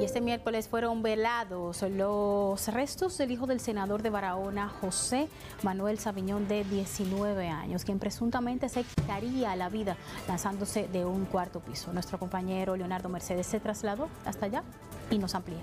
Y este miércoles fueron velados los restos del hijo del senador de Barahona, José Manuel Sabiñón, de 19 años, quien presuntamente se quitaría la vida lanzándose de un cuarto piso. Nuestro compañero Leonardo Mercedes se trasladó hasta allá y nos amplía.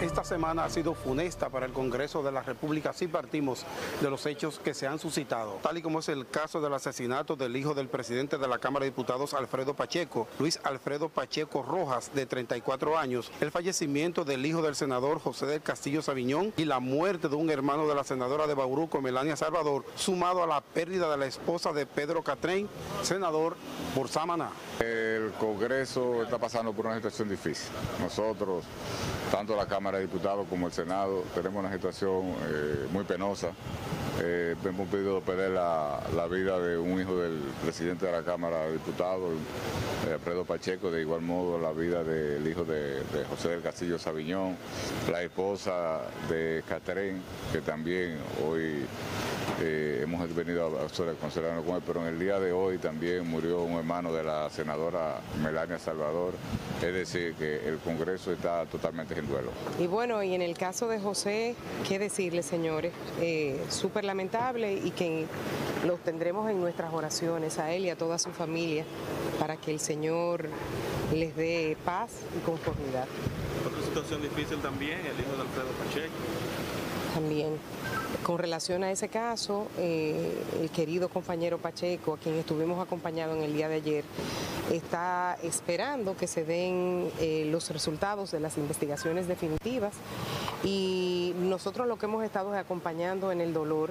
Esta semana ha sido funesta para el Congreso de la República si partimos de los hechos que se han suscitado, tal y como es el caso del asesinato del hijo del presidente de la Cámara de Diputados, Alfredo Pacheco, Luis Alfredo Pacheco Rojas, de 34 años, el fallecimiento del hijo del senador José del Castillo Sabiñón y la muerte de un hermano de la senadora de Bauruco, Melania Salvador, sumado a la pérdida de la esposa de Pedro Catrén, senador por Samaná. El Congreso está pasando por una situación difícil. Nosotros, tanto la Cámara de Diputados como el Senado, tenemos una situación eh, muy penosa. Eh, hemos pedido perder la, vida de un hijo del presidente de la Cámara de Diputados, eh, Alfredo Pacheco, de igual modo la vida del hijo de, José del Castillo Sabiñón, la esposa de Catherine, que también hoy hemos venido a, a con él, pero en el día de hoy también murió un hermano de la senadora Melania Salvador, es decir, que el Congreso está totalmente en duelo. Y bueno, y en el caso de José, ¿qué decirle, señores? Eh, Súper lamentable y que los tendremos en nuestras oraciones a él y a toda su familia para que el Señor les dé paz y conformidad. Situación difícil también, el hijo de Alfredo Pacheco. También. Con relación a ese caso, eh, el querido compañero Pacheco, a quien estuvimos acompañando en el día de ayer, está esperando que se den eh, los resultados de las investigaciones definitivas y nosotros lo que hemos estado es acompañando en el dolor.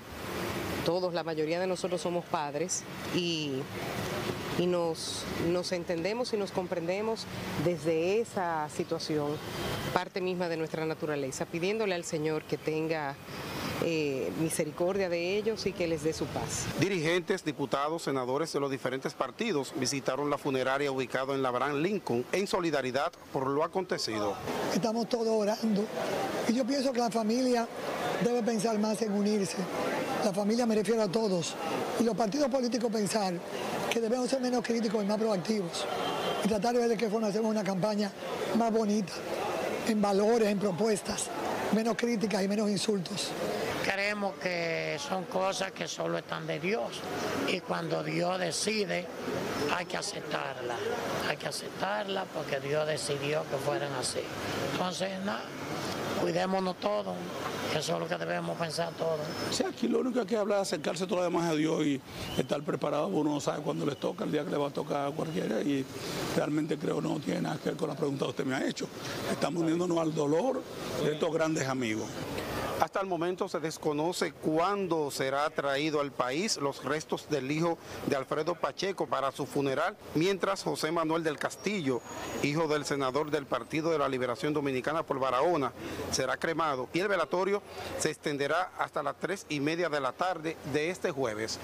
Todos, la mayoría de nosotros somos padres y y nos, nos, entendemos y nos comprendemos desde esa situación, parte misma de nuestra naturaleza, pidiéndole al Señor que tenga eh, misericordia de ellos y que les dé su paz. Dirigentes, diputados, senadores de los diferentes partidos visitaron la funeraria ubicada en la Abraham Lincoln en solidaridad por lo acontecido. Estamos todos orando y yo pienso que la familia debe pensar más en unirse. La familia me refiero a todos. Y los partidos políticos pensar que debemos ser menos críticos y más proactivos. Y tratar de ver de qué forma hacemos una campaña más bonita, en valores, en propuestas, menos críticas y menos insultos. Creemos que son cosas que solo están de Dios. Y cuando Dios decide hay que aceptarla, hay que aceptarla porque Dios decidió que fueran así. Entonces, nada, cuidémonos todos, eso es lo que debemos pensar todos. Sí, aquí lo único que hay que hablar es acercarse todo lo demás a Dios y estar preparado, uno no sabe cuándo les toca, el día que le va a tocar a cualquiera y realmente creo no tiene nada que ver con la pregunta que usted me ha hecho. Estamos uniéndonos al dolor de estos grandes amigos. Hasta el momento se desconoce cuándo será traído al país los restos del hijo de Alfredo Pacheco para su funeral, mientras José Manuel del Castillo, hijo del senador del Partido de la Liberación Dominicana por Barahona, será cremado y el velatorio se extenderá hasta las tres y media de la tarde de este jueves.